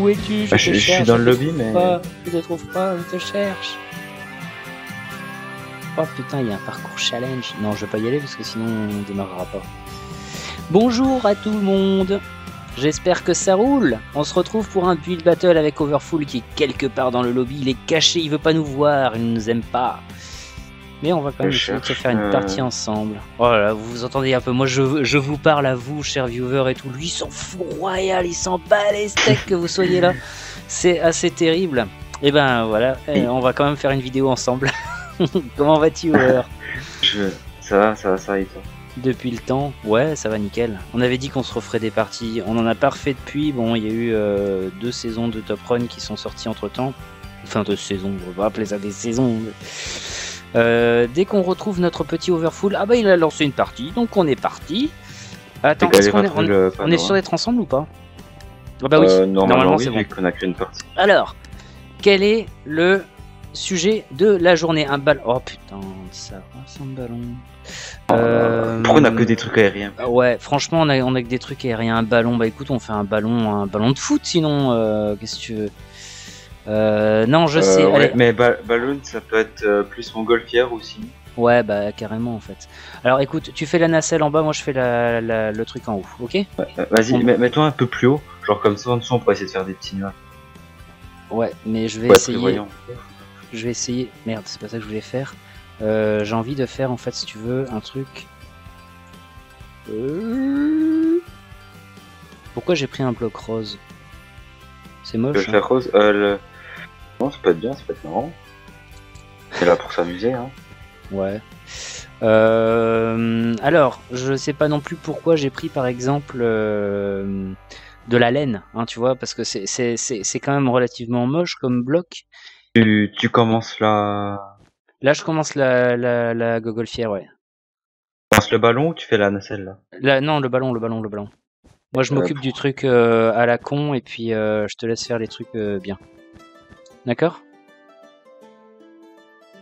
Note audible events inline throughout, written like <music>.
Où es-tu? Je- je suis dans le lobby, mais- pas, Je te trouve pas, je te cherche. Oh putain, il y a un parcours challenge. Non, je vais pas y aller parce que sinon on démarrera pas. Bonjour à tout le monde. J'espère que ça roule. On se retrouve pour un build battle avec Overfull qui est quelque part dans le lobby. Il est caché, il veut pas nous voir, il ne nous aime pas. Mais on va quand même essayer de faire une partie ensemble. Oh là là, vous vous entendez un peu. Moi, je, je vous parle à vous, chers viewers et tout. Lui, il s'en fout royal, il s'en bat les steaks que vous soyez là. <laughs> C'est assez terrible. Et ben voilà, eh, on va quand même faire une vidéo ensemble. <laughs> Comment vas-tu, <laughs> Over Je... Ça va, ça va, ça va et toi? Depuis le temps Ouais, ça va nickel. On avait dit qu'on se referait des parties. On en a pas refait depuis. Bon, il y a eu euh, deux saisons de Top Run qui sont sorties entre temps. Enfin, deux saisons, on va appeler ça des saisons. Euh, dès qu'on retrouve notre petit Overfull, ah bah il a lancé une partie, donc on est parti. Attends, est-ce qu'on est, on, le on panneau, est sûr d'être ensemble ou pas Ah bah oui, Euh, normalement, normalement, oui, c'est bon. qu'on a qu'une partie. Alors, quel est le sujet de la journée Un ballon. Oh putain, ça c'est un ballon. Euh, Pourquoi on a que des trucs aériens Ouais, franchement, on a, on a que des trucs aériens. Un ballon, bah écoute, on fait un ballon, un ballon de foot sinon. euh, Qu'est-ce que tu veux? Euh, Non, je Euh, sais. ouais, allez. Mais ba- ballon, ça peut être euh, plus montgolfière aussi. Ouais, bah carrément en fait. Alors écoute, tu fais la nacelle en bas, moi je fais la, la- le truc en haut, ok? Euh, Vas-y, On- mets- mets-toi un peu plus haut. Genre comme ça, en dessous, on pourrait essayer de faire des petits nuages. Ouais, mais je vais Ouais, essayer. Je vais essayer. Merde, c'est pas ça que je voulais faire. Euh, J'ai envie de faire en fait, si tu veux, un truc. Euh, Pourquoi j'ai pris un bloc rose? C'est Je vais moche. le hein. faire rose. Euh, le... Non, ça peut être bien, ça peut être marrant. C'est là pour s'amuser, hein. Ouais. Euh, alors, je sais pas non plus pourquoi j'ai pris par exemple euh, de la laine, hein, tu vois, parce que c'est- quand même relativement moche comme bloc. Tu, tu commences là. Là, je commence la, la, la gogolfière, ouais. Tu commences le ballon ou tu fais la nacelle là? Là, non, le ballon, le ballon, le ballon. Moi, je Euh, m'occupe du truc à la con et puis je te laisse faire les trucs bien. D'accord?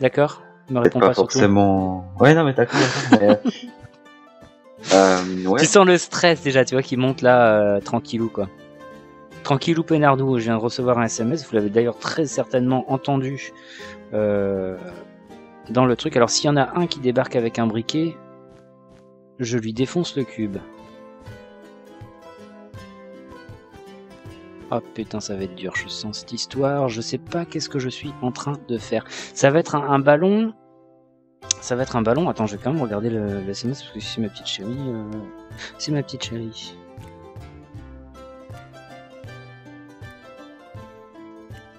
D'accord? Me réponds pas, pas, surtout. forcément. Ouais, non, mais t'as compris. mais... <laughs> euh, ouais. Tu sens le stress déjà, tu vois, qui monte là, euh, tranquillou quoi. Tranquillou Pénardou, je viens de recevoir un SMS, vous l'avez d'ailleurs très certainement entendu euh, dans le truc. Alors s'il y en a un qui débarque avec un briquet, je lui défonce le cube. Oh putain, ça va être dur, je sens cette histoire, je sais pas qu'est-ce que je suis en train de faire. Ça va être un, un ballon. Ça va être un ballon. Attends, je vais quand même regarder le, le SMS parce que c'est ma petite chérie. euh, C'est ma petite chérie.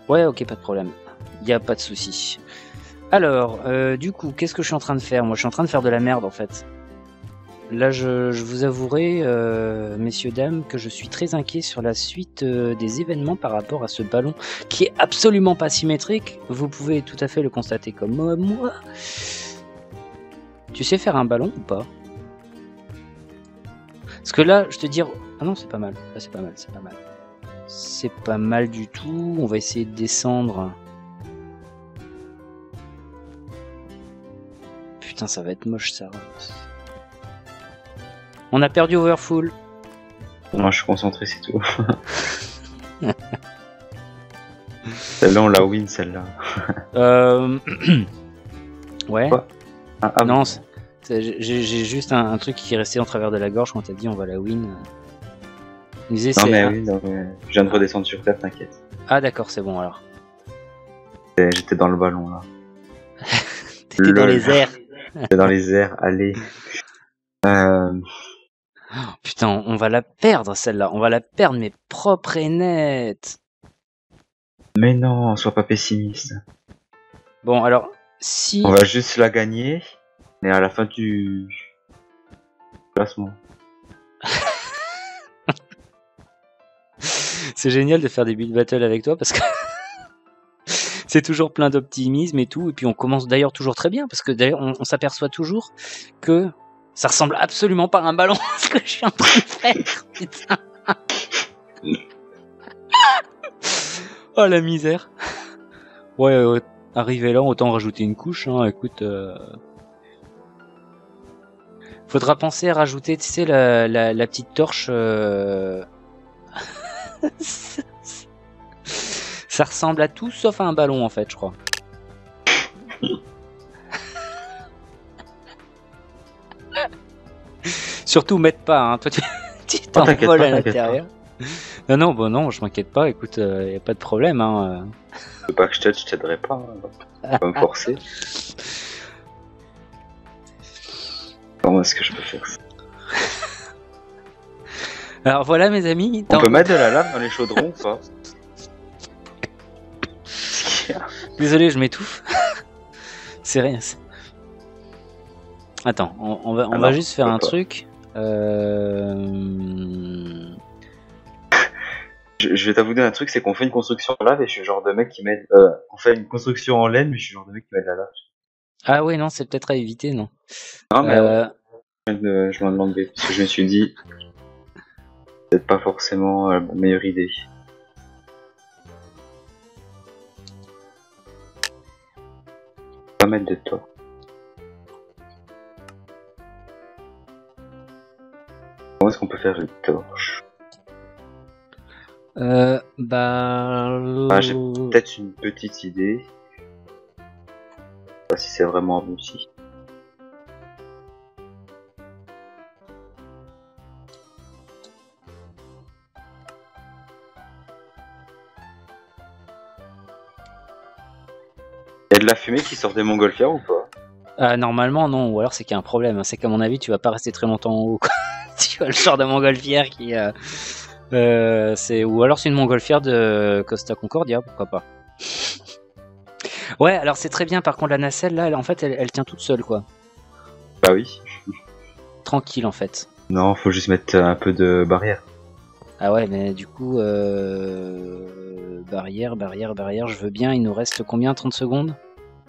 Ouais, ok, pas de problème. Y a pas de souci. Alors, euh, du coup, qu'est-ce que je suis en train de faire? Moi, je suis en train de faire de la merde en fait. Là, je, vous avouerai, euh, messieurs, dames, que je suis très inquiet sur la suite euh, des événements par rapport à ce ballon qui est absolument pas symétrique. Vous pouvez tout à fait le constater comme moi. Tu sais faire un ballon ou pas? Parce que là, je te dire. Ah non, c'est pas mal. Là, c'est pas mal, c'est pas mal. C'est pas mal du tout. On va essayer de descendre. Putain, ça va être moche ça. On a perdu Overfull. Moi, je suis concentré, c'est tout. <laughs> celle-là, on la win, celle-là. Euh... <clears throat> ouais. Quoi? Ah, ah, non, j'ai juste un, un truc qui est resté en travers de la gorge quand t'as dit on va la win. Non, mais oui, non, mais je viens de redescendre sur terre, t'inquiète. ah, d'accord, c'est bon alors. J'étais dans le ballon, là. <laughs> T'étais dans les airs. J'étais dans les airs, allez. Euh, <laughs> Putain, on va la perdre celle-là. On va la perdre, mais propre et nette. mais non, sois pas pessimiste. Bon, alors, si. On va juste la gagner, mais à la fin du classement. <laughs> C'est génial de faire des build battle avec toi parce que <laughs> c'est toujours plein d'optimisme et tout. Et puis on commence d'ailleurs toujours très bien parce que d'ailleurs on, on s'aperçoit toujours que ça ressemble absolument pas à un ballon <laughs> ce que je suis en train de faire. Putain. oh la misère. Ouais, euh, arrivé là, autant rajouter une couche. Hein. Écoute. euh, Faudra penser à rajouter, tu sais, la, la, la petite torche. euh, <laughs> Ça ressemble à tout sauf à un ballon en fait, je crois. Surtout, m'aide pas, hein. toi tu <laughs> Oh, t'envoles pas, à l'intérieur. Non, non, bon, non, je m'inquiète pas, écoute, il y a pas de problème. Hein. Tu veux pas que je t'aide, je t'aiderai pas. hein, vas me forcer. <laughs> Comment est-ce que je peux faire ça? Alors voilà, mes amis. On peut mettre de la lave dans les chaudrons ou pas? <laughs> Désolé, je m'étouffe. c'est rien. c'est- Attends, on, on va, on Ah va non, juste faire un pas. truc. Euh... je, je vais t'avouer un truc, c'est qu'on fait une construction en lave et je suis le genre de mec qui met. Euh, on fait une construction en laine, mais je suis le genre de mec qui met de la lave. Ah ouais, non, c'est peut-être à éviter, non. Non, mais Euh, ouais, je, m'en demandais. Parce que je me suis dit. Peut-être pas forcément euh, la meilleure idée. Pas mettre de toi. Qu'on peut faire une torche euh, bah... Ah, j'ai Peut-être une petite idée. Je sais pas si c'est vraiment abouti. Il y a de la fumée qui sort des montgolfières ou pas? Ah, normalement, non, ou alors c'est qu'il y a un problème. C'est qu'à mon avis, tu vas pas rester très longtemps en haut. quoi. <laughs> tu as le genre de montgolfière qui. euh, euh, c'est... Ou alors c'est une montgolfière de Costa Concordia, pourquoi pas. Ouais, alors c'est très bien. Par contre, la nacelle, là, elle- en fait, elle, elle tient toute seule, quoi. Bah oui. Tranquille, en fait. Non, faut juste mettre un peu de barrière. Ah ouais, mais du coup, euh... barrière, barrière, barrière, je veux bien. Il nous reste combien? 30 secondes?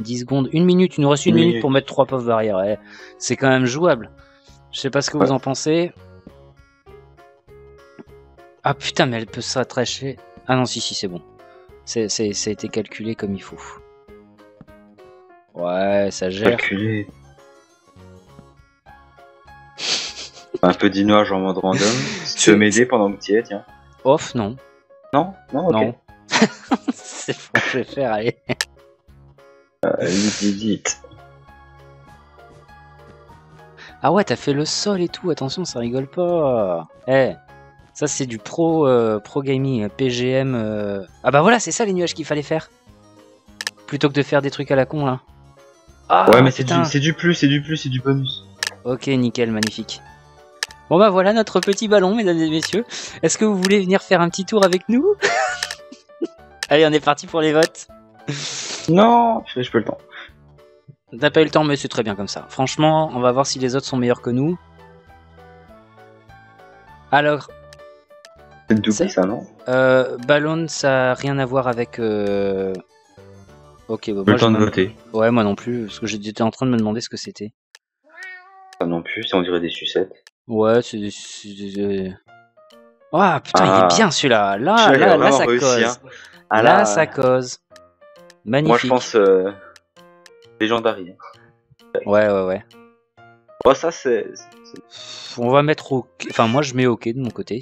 10 secondes Une minute Il nous reste une minute pour mettre trois pauvres barrières. Ouais, c'est quand même jouable. Je sais pas ce que vous en pensez. Ah putain, mais elle peut se rattracher. Ah non, si, si, c'est bon. C'est, c'est, ça a été calculé comme il faut. Ouais, ça gère. Calculer. un peu d'innoage en mode random. <laughs> Tu veux m'aider pendant que tu y es, tiens? Off, non. Non? Non. Non. <laughs> c'est bon, je vais faire, allez. Euh, vite, vite, vite. Ah ouais, t'as fait le sol et tout, attention, ça rigole pas. Eh, ça c'est du pro, euh, pro gaming, PGM. euh. Ah bah voilà, c'est ça les nuages qu'il fallait faire. Plutôt que de faire des trucs à la con là. Ah, ouais, mais c'est du, c'est du plus, c'est du plus, c'est du bonus. Ok, nickel, magnifique. Bon bah voilà notre petit ballon, mesdames et messieurs. Est-ce que vous voulez venir faire un petit tour avec nous? <laughs> Allez, on est parti pour les votes. Non, je peux le temps. T'as pas eu le temps, mais c'est très bien comme ça. Franchement, on va voir si les autres sont meilleurs que nous. Alors, C'est le double, C'est- ça, non? Euh, Ballon, ça a rien à voir avec. euh, Ok, bah, Pas moi, le temps de voter. Ouais, moi non plus, parce que j'étais en train de me demander ce que c'était. Ça non plus, si on dirait des sucettes. Ouais, c'est. des- Ah putain, il Ah. est bien celui-là. Là, Celui-là, il a là, là, ça réussi, cause. hein. Ah, là, là, ça cause. Magnifique. Moi, je pense euh, légendaire. Ouais, ouais, ouais. Bon, ça, c'est. On va mettre OK. Enfin, moi, je mets OK de mon côté.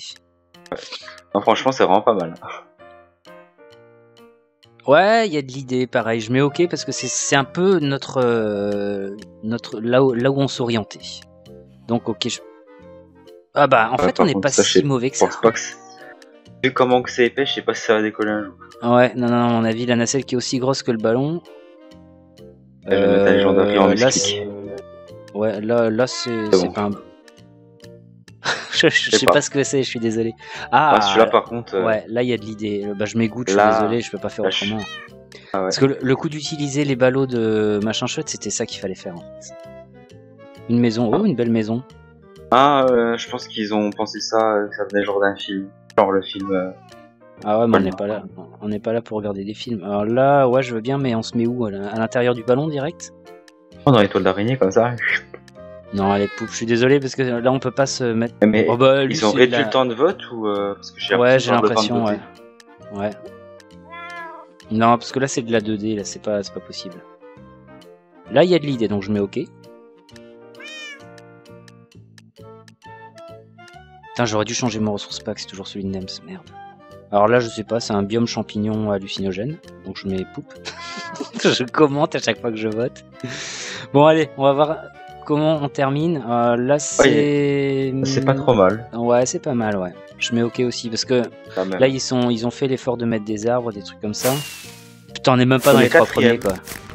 Non, franchement, c'est vraiment pas mal. Ouais, il y a de l'idée, pareil. Je mets OK parce que c'est- un peu notre. euh, notre là, où, là où on s'orientait. Donc, OK. Je... Ah bah, en Ouais, fait, on n'est pas si mauvais que Je ça. pense pas que. Vu comment que c'est épais, je sais pas si ça va décoller un jour. Ouais, non, non, à mon avis, la nacelle qui est aussi grosse que le ballon. Je vais en là, Ouais, là, là c'est bon. pas un. <laughs> je je sais pas. pas. ce que c'est, je suis désolé. Ah, Ah, celui-là, par contre. euh, ouais, là il y a de l'idée. Euh, Bah, je m'égoutte, je suis désolé, je peux pas faire là, je- autrement. Ah ouais. Parce que le, le coup d'utiliser les ballots de machin chouette, c'était ça qu'il fallait faire en fait. Une maison, oh, une belle maison. Ah, euh, je pense qu'ils ont pensé ça, euh, que ça venait genre d'un film. Genre le film. euh, Ah ouais, mais on n'est pas là. On n'est pas là pour regarder des films. Alors là, ouais, je veux bien, mais on se met où À l'intérieur du ballon direct? Oh, dans les toiles d'araignée comme ça. Non, allez, poupe, je suis désolé parce que là on peut pas se mettre. Mais Oh bah, lui, ils ont réduit la- le temps de vote ou. euh, Parce que j'ai Ouais, j'ai l'impression ouais. Ouais. Non, parce que là c'est de la 2D, là c'est pas, c'est pas possible. Là il y a de l'idée, donc je mets OK. Putain, j'aurais dû changer mon ressource pack, c'est toujours celui de Nems, merde. Alors là, je sais pas, c'est un biome champignon hallucinogène. Donc je mets poupe. <laughs> je commente à chaque fois que je vote. Bon, allez, on va voir comment on termine. Euh, là, c'est. C'est pas trop mal. Ouais, c'est pas mal, ouais. Je mets OK aussi parce que là, ils, sont, ils ont fait l'effort de mettre des arbres, des trucs comme ça. Putain, on est même pas On dans les trois premiers, quoi.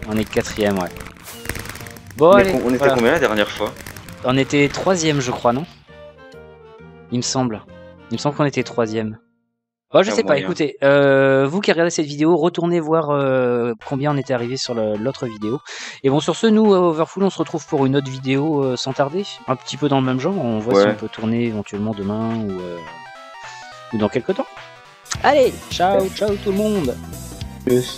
On est quatrième, ouais. Bon, allez. on était combien la dernière fois? On était troisième, je crois, non? Il me semble. Il me semble qu'on était troisième. Oh, je Ah, sais pas. moyen. Écoutez, euh, vous qui regardez cette vidéo, retournez voir euh, combien on était arrivé sur l'autre vidéo. Et bon, sur ce, nous, euh, Overfull, on se retrouve pour une autre vidéo euh, sans tarder, un petit peu dans le même genre. On voit si on peut tourner éventuellement demain ou, euh, ou dans quelques temps. Allez, ciao, ciao tout le monde. Plus.